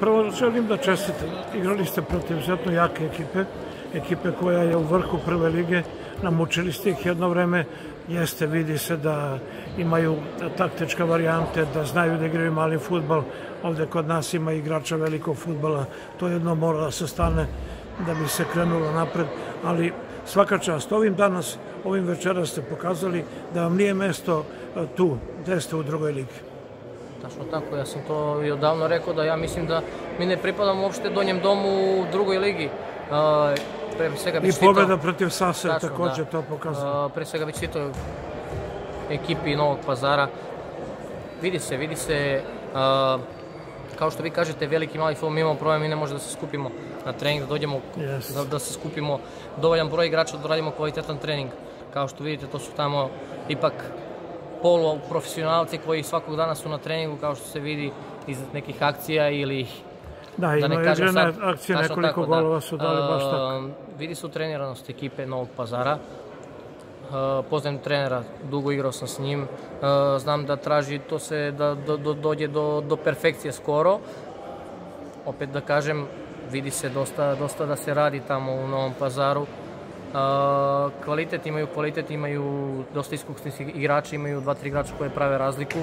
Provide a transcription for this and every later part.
Prvo želim da čestitam. Igrali ste protiv izuzetno jake ekipe, ekipe koja je u vrhu prve lige. Namučili ste ih jedno vreme. Jeste, vidi se da imaju taktičke varijante, da znaju da igraju mali futbal. Ovde kod nas ima igrača velikog futbala. To jedno mora da se stane da bi se krenulo napred. Ali svaka čast. Ovim danas, ovim večeras ste pokazali da vam nije mesto tu, gde ste u drugoj ligi. Tačno tako, ja sam to i odavno rekao da ja mislim da mi ne pripadamo uopšte donjem domu u drugoj ligi. Uh, pre svega I pobjeda protiv Sase Tačno, takođe da. to pokazuje. Uh, pre svega bi čitao ekipi Novog pazara. Vidi se, vidi se, uh, kao što vi kažete, veliki mali film, mi imamo problem, mi ne možemo da se skupimo na trening, da dođemo, yes. da, da se skupimo dovoljan broj igrača da radimo kvalitetan trening. Kao što vidite, to su tamo ipak polu profesionalci koji svakog dana su na treningu kao što se vidi iz nekih akcija ili ih Da, da ne kažem sad, akcije, nekoliko tako, da. golova su dali baš tako. Uh, vidi se u treniranost ekipe Novog pazara. Uh, poznajem trenera, dugo igrao sam s njim. Uh, znam da traži to se da do, do, dođe do, do perfekcije skoro. Opet da kažem, vidi se dosta, dosta da se radi tamo u Novom pazaru kvalitet imaju, kvalitet imaju dosta iskusnih igrača, imaju dva, tri igrača koje prave razliku.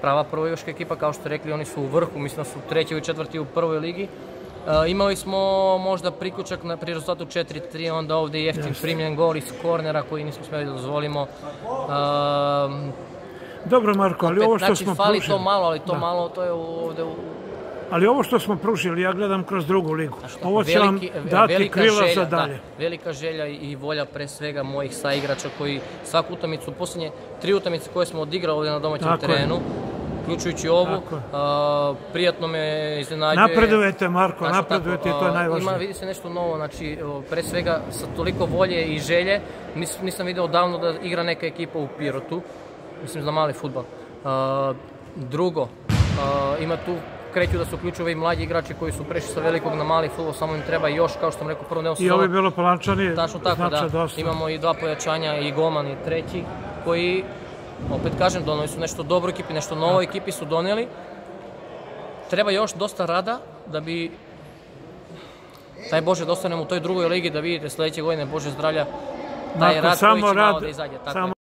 Prava prvojoška ekipa, kao što rekli, oni su u vrhu, mislim da su treći ili četvrti u prvoj ligi. Uh, imali smo možda priključak na, pri rezultatu 4-3, onda ovde i jeftin primljen gol iz kornera koji nismo smeli da dozvolimo. Uh, Dobro Marko, ali opet, ovo što znači, smo fali pružili... to malo, ali to da. malo, to je ovde u, Ali ovo što smo pružili, ja gledam kroz drugu ligu. Ovo će veliki, vam dati krila želja, za da, dalje. Da, velika želja i volja pre svega mojih saigrača koji svaku utamicu, poslednje tri utamice koje smo odigrali ovde na domaćem Tako terenu, uključujući ovu. A, prijatno me iznenađuje. Napredujete, Marko, znači, napredujete i to je najvažnije. Ima, vidi se nešto novo, znači, pre svega sa toliko volje i želje, nisam video davno da igra neka ekipa u Pirotu, mislim za mali futbal. A, drugo, a, ima tu kreću da se uključuju ovi mlađi igrači koji su prešli sa velikog na mali futbol, samo im treba još, kao što sam rekao, prvo Nelson. I ovi bilo polančani, Tačno tako, znači da. Dosta. Imamo i dva pojačanja, i Goman i treći, koji, opet kažem, doneli su nešto dobro ekipi, nešto novo ekipi su doneli. Treba još dosta rada da bi taj Bože da ostanemo u toj drugoj ligi, da vidite sledeće godine Bože zdravlja, taj Nakon rad koji će rad, malo da izađe. Tako samo